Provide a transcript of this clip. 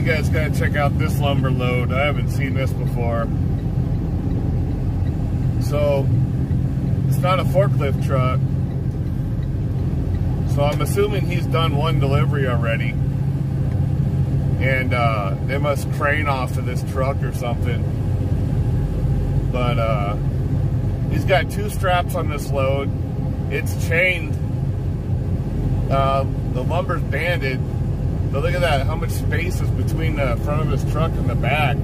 You guys gotta check out this lumber load. I haven't seen this before. So, it's not a forklift truck. So I'm assuming he's done one delivery already. And uh, they must crane off to this truck or something. But uh, he's got two straps on this load. It's chained. Uh, the lumber's banded. But look at that, how much space is between the front of his truck and the back.